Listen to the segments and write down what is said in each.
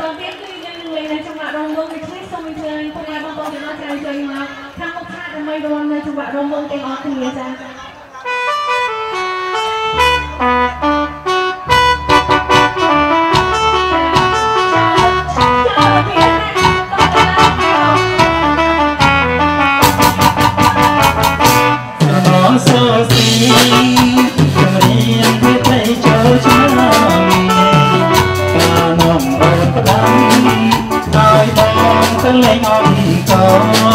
បន្តទៀតគឺយើងនឹងលេងនៅចង្វាក់រងវងដូច្នេះសូមអញ្ជើញពុកម៉ែបងប្អូនទាំងអស់ច្រើនជួយមកខាងមុខខាតដើម្បីរួមនៅចង្វាក់រងវងទាំងអស់គ្នាចា៎ Lấy ngon cầu.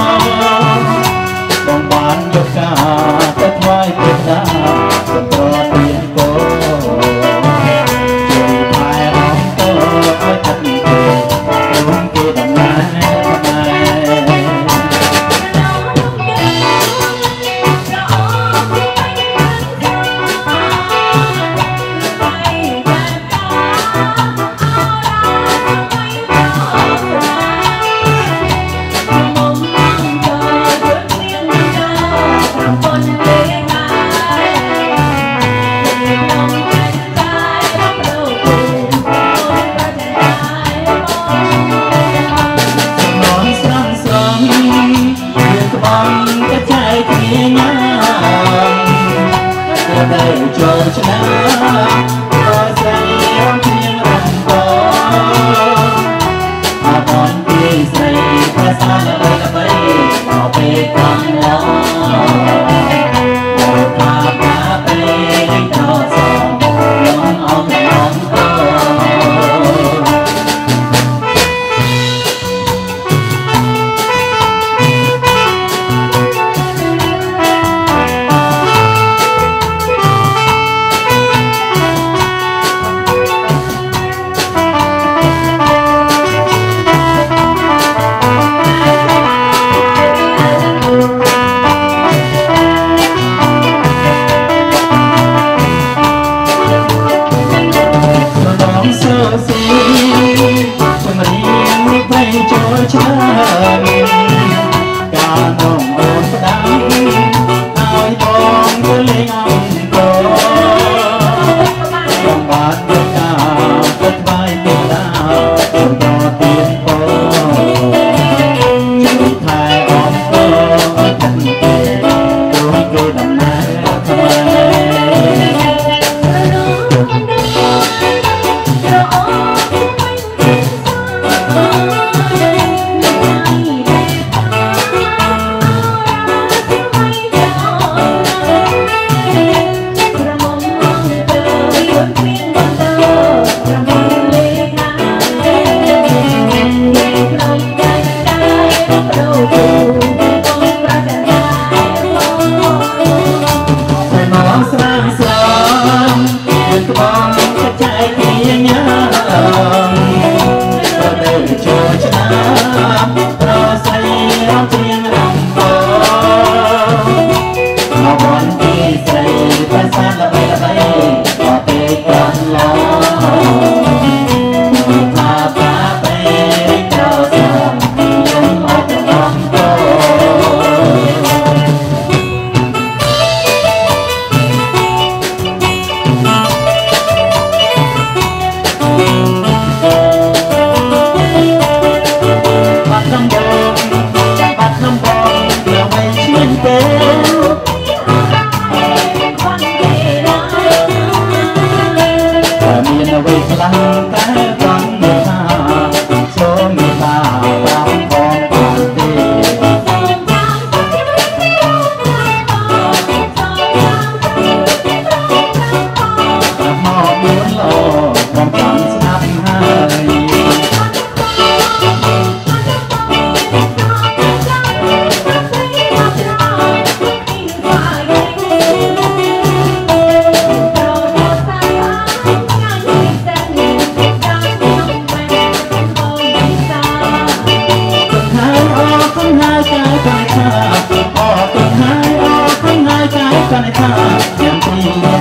barranca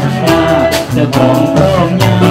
ងស្ងាត់តែបងព្រមញ៉ាំ